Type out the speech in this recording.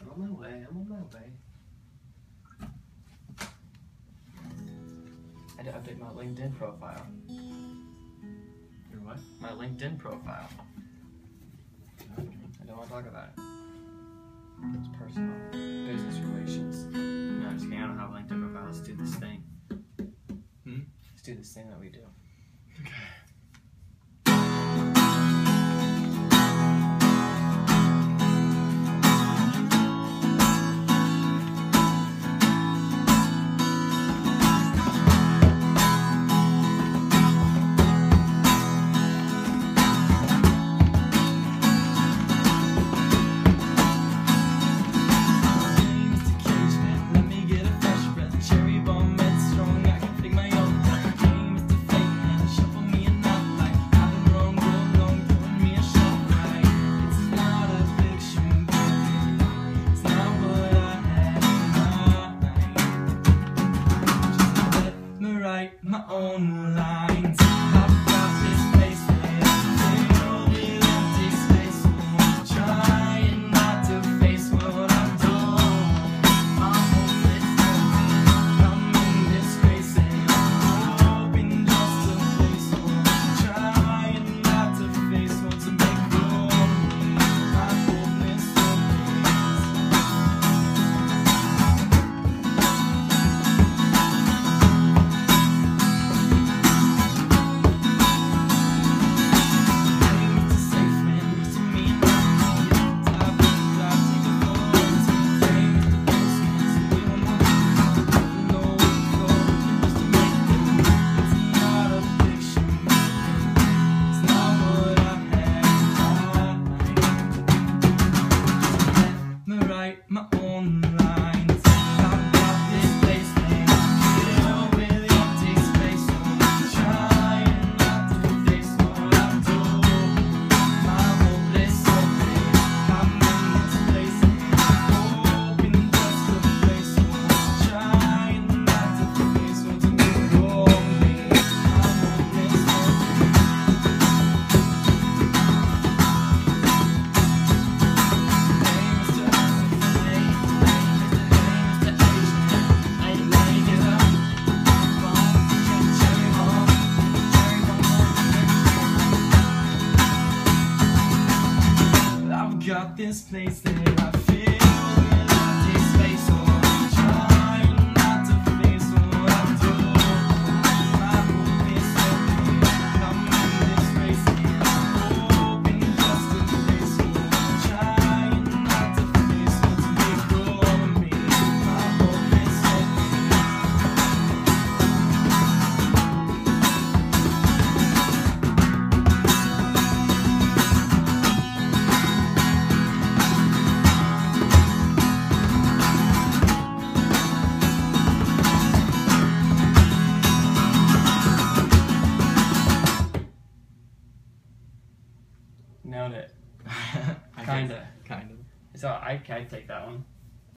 I'm on my way. I'm on my way. I had to update my LinkedIn profile. Your what? My LinkedIn profile. Okay. I don't want to talk about it. It's personal. Business relations. No, I'm just kidding. I don't have LinkedIn profile. Let's do this thing. Hmm? Let's do this thing that we do. Okay. on write my own life. got this place that I Nailed it. kinda. Kind of. So I, can take that one.